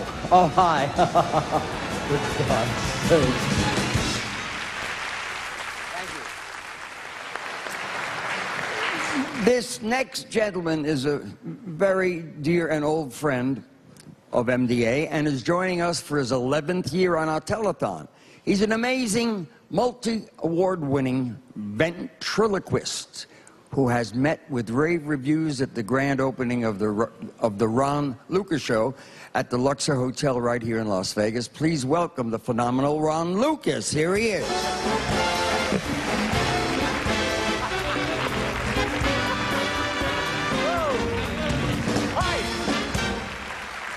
Oh, oh, hi. For God's sake. This next gentleman is a very dear and old friend of MDA and is joining us for his 11th year on our telethon. He's an amazing, multi-award winning ventriloquist who has met with rave reviews at the grand opening of the, of the Ron Lucas Show at the Luxor Hotel right here in Las Vegas. Please welcome the phenomenal Ron Lucas. Here he is.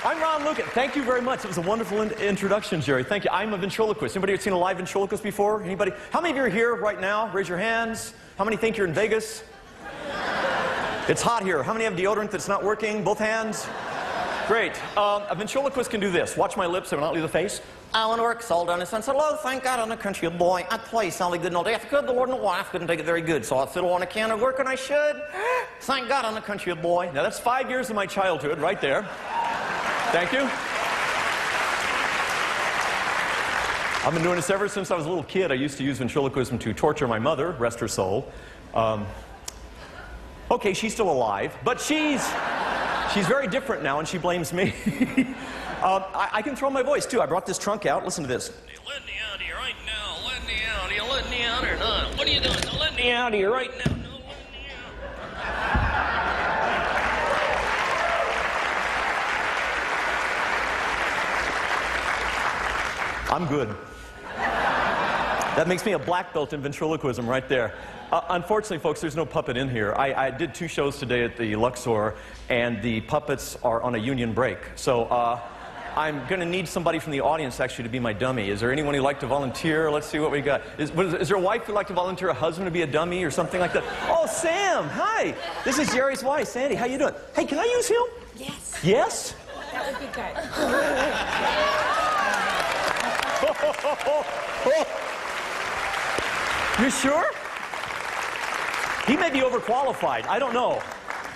I'm Ron Lucas. Thank you very much. It was a wonderful in introduction, Jerry. Thank you. I'm a ventriloquist. Anybody seen a live ventriloquist before? Anybody? How many of you are here right now? Raise your hands. How many think you're in Vegas? It's hot here. How many have deodorant that's not working? Both hands? Great. Um, a ventriloquist can do this. Watch my lips. I will not leave the face. Alan works all done his said, Hello, thank God I'm a country boy. I play soundly good all day. If I could, the Lord and the wife couldn't take it very good. So I fiddle on a can of work and I should. Thank God I'm a country boy. Now that's five years of my childhood right there. Thank you. I've been doing this ever since I was a little kid. I used to use ventriloquism to torture my mother, rest her soul. Um, okay, she's still alive, but she's, she's very different now and she blames me. um, I, I, can throw my voice too. I brought this trunk out. Listen to this. Let me out here right now. Let me out. You let me out or not? What are you doing? Let me out here right now. I'm good. That makes me a black belt in ventriloquism right there. Uh, unfortunately, folks, there's no puppet in here. I, I, did two shows today at the Luxor, and the puppets are on a union break. So uh, I'm going to need somebody from the audience actually to be my dummy. Is there anyone who'd like to volunteer? Let's see what we got. Is, is, is there a wife who'd like to volunteer a husband to be a dummy or something like that? Oh, Sam, hi. This is Jerry's wife, Sandy. How you doing? Hey, can I use him? Yes. Yes? That would be good. You sure? He may be overqualified. I don't know.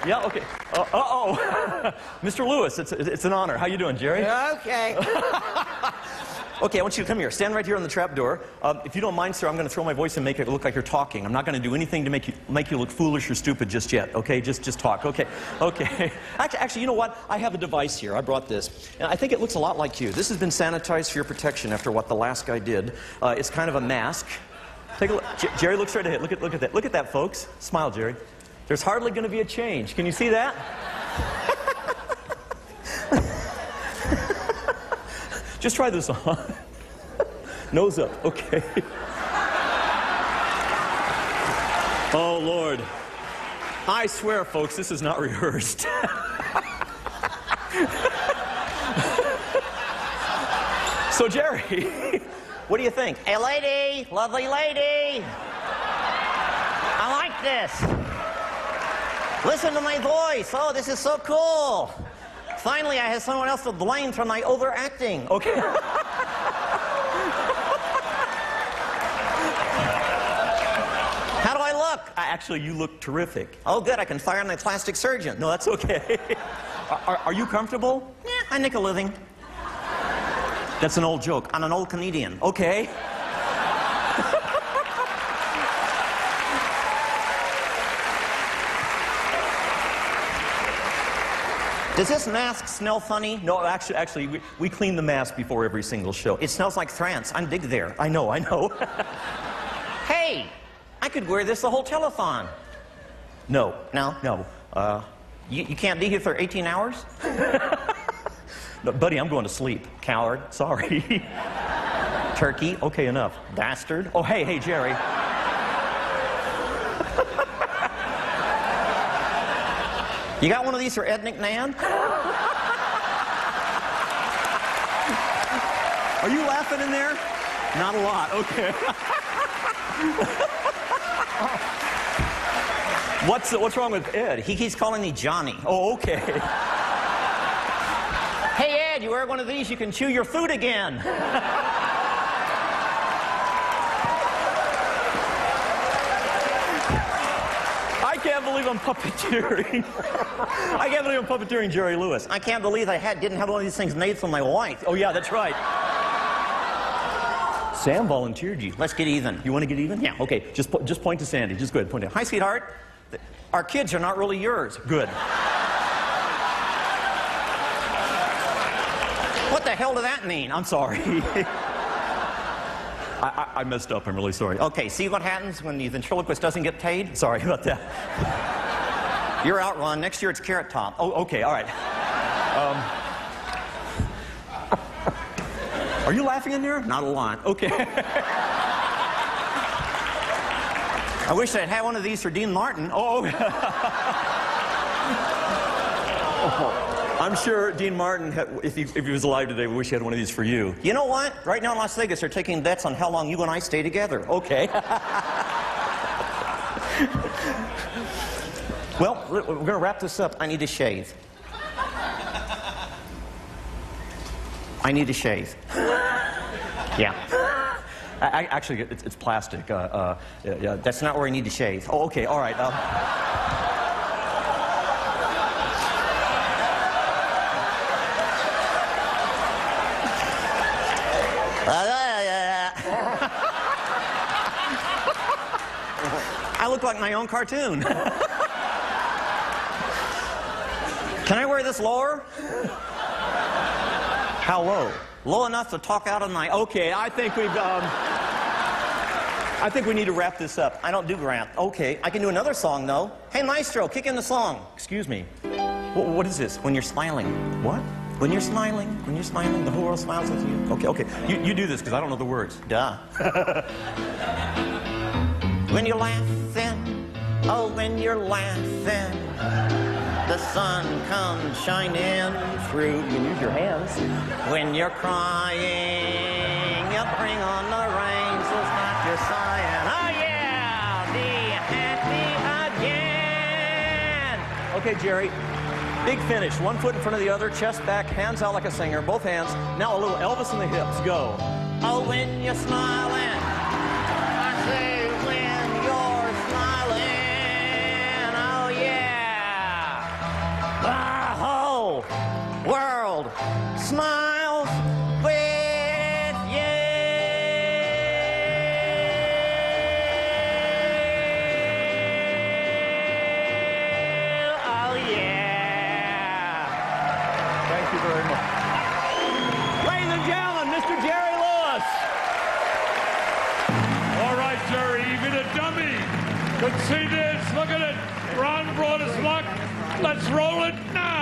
Yeah, okay. Uh, uh-oh. Mr. Lewis, it's, it's an honor. How you doing, Jerry? Okay. okay, I want you to come here. Stand right here on the trap door. Um, if you don't mind, sir, I'm going to throw my voice and make it look like you're talking. I'm not going to do anything to make you, make you look foolish or stupid just yet, okay? Just, just talk, okay? Okay. Actually, actually, you know what? I have a device here. I brought this. And I think it looks a lot like you. This has been sanitized for your protection after what the last guy did. Uh, it's kind of a mask. Take a look. Jerry, look straight ahead. Look at, look at that. Look at that, folks. Smile, Jerry. There's hardly going to be a change. Can you see that? Just try this on. Nose up. Okay. oh, Lord. I swear, folks, this is not rehearsed. so, Jerry, what do you think? Hey, lady, lovely lady. I like this. Listen to my voice. Oh, this is so cool. Finally, I have someone else to blame for my overacting. Okay. How do I look? I, Actually, you look terrific. Oh, good. I can fire on my plastic surgeon. No, that's okay. are, are, you comfortable? Yeah, I make a living. That's an old joke. I'm an old Canadian. Okay. Does this mask smell funny? No, actually, actually, we, we clean the mask before every single show. It smells like France. I'm big there. I know, I know. hey, I could wear this the whole telethon. No. No? No. Uh, you, you can't be here for 18 hours? no, buddy, I'm going to sleep. Coward. Sorry. Turkey. Okay, enough. Bastard. Oh, hey, hey, Jerry. You got one of these for Ed McMahon? Are you laughing in there? Not a lot. Okay. what's what's wrong with Ed? He keeps calling me Johnny. Oh, okay. Hey Ed, you wear one of these, you can chew your food again. I can't believe I'm puppeteering. I can't believe I'm puppeteering Jerry Lewis. I can't believe I had, didn't have one of these things made for my wife. Oh, yeah, that's right. Sam volunteered you. Let's get even. You want to get even? Yeah. Okay. Just po- just point to Sandy. Just go ahead. Point to. Hi, sweetheart. Our kids are not really yours. Good. What the hell did that mean? I'm sorry. I, I, I messed up. I'm really sorry. Oh, Okay, see what happens when the ventriloquist doesn't get paid? sorry about that. You're out, Ron. Next year it's Carrot Top. Oh, okay. All right. Um, are you laughing in there? Not a lot. Okay. I wish I'd had one of these for Dean Martin. Oh. I'm sure Dean Martin, had, if, he, if he was alive today, would wish he had one of these for you. You know what? Right now in Las Vegas, they're taking bets on how long you and I stay together. Okay. well, we're going to wrap this up. I need to shave. I need to shave. Yeah. I, I, actually, it's, it's plastic. Uh, uh, yeah, yeah. That's not where I need to shave. Oh, okay. All right. Um, I look like my own cartoon. Can I wear this lower? How low? Low enough to talk out of my. Okay. I think we've. Um, I think we need to wrap this up. I don't do rap. Okay, I can do another song though. Hey, Maestro, kick in the song. Excuse me. What, what is this? When you're smiling. What? When you're smiling, when you're smiling, the whole world smiles with you. Okay, okay. You, you do this because I don't know the words. Duh. when you're laughing, oh, when you're laughing, the sun comes shining through. You can use your hands. When you're crying, you bring on the rain, so stop your sighing. Oh yeah, be happy again. Okay, Jerry. Big finish. One foot in front of the other, chest back, hands out like a singer, both hands. Now a little Elvis in the hips. Go. Oh, when you're smiling, I say when you're smiling, oh yeah. The whole world you very much. Ladies and gentlemen, Mr. Jerry Lewis. All right, Jerry, even a dummy could see this. Look at it. Ron brought us luck. Let's roll it now.